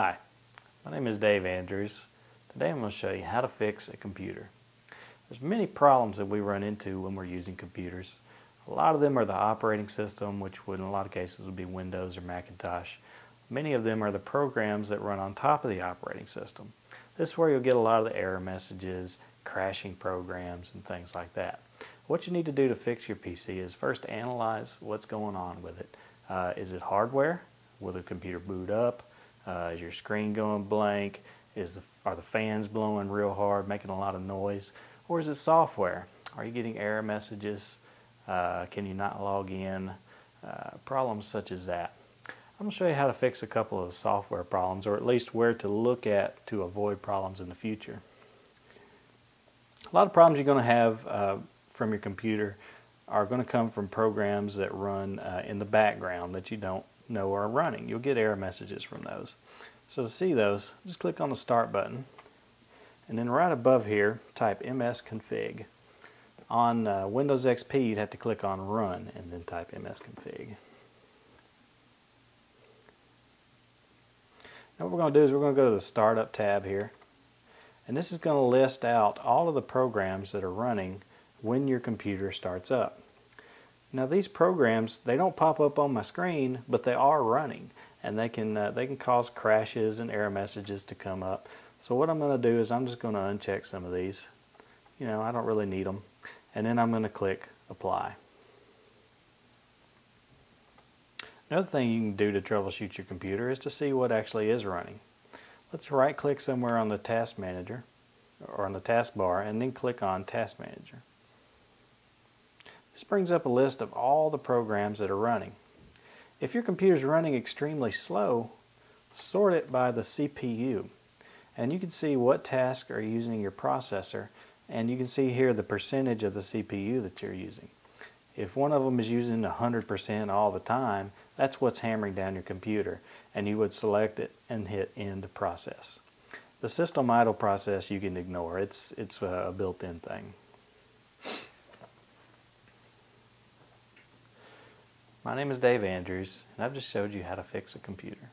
Hi, my name is Dave Andrews. Today I'm going to show you how to fix a computer. There's many problems that we run into when we're using computers. A lot of them are the operating system, which would in a lot of cases would be Windows or Macintosh. Many of them are the programs that run on top of the operating system. This is where you'll get a lot of the error messages, crashing programs, and things like that. What you need to do to fix your PC is first analyze what's going on with it. Uh, is it hardware? Will the computer boot up? Uh, is your screen going blank? Is the, are the fans blowing real hard, making a lot of noise? Or is it software? Are you getting error messages? Uh, can you not log in? Uh, problems such as that. I'm going to show you how to fix a couple of software problems, or at least where to look at to avoid problems in the future. A lot of problems you're going to have uh, from your computer are going to come from programs that run uh, in the background that you don't know are running. You'll get error messages from those. So to see those, just click on the Start button, and then right above here, type msconfig. On uh, Windows XP, you'd have to click on Run and then type msconfig. Now what we're going to do is we're going to go to the Startup tab here, and this is going to list out all of the programs that are running when your computer starts up. Now these programs, they don't pop up on my screen, but they are running and they can, uh, they can cause crashes and error messages to come up. So what I'm going to do is I'm just going to uncheck some of these. You know, I don't really need them. And then I'm going to click Apply. Another thing you can do to troubleshoot your computer is to see what actually is running. Let's right click somewhere on the Task Manager or on the taskbar and then click on Task Manager. This brings up a list of all the programs that are running. If your computer is running extremely slow, sort it by the CPU. And you can see what tasks are using your processor and you can see here the percentage of the CPU that you're using. If one of them is using 100% all the time, that's what's hammering down your computer and you would select it and hit end process. The system idle process you can ignore. It's, it's a built-in thing. My name is Dave Andrews, and I've just showed you how to fix a computer.